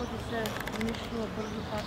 находится між боржука.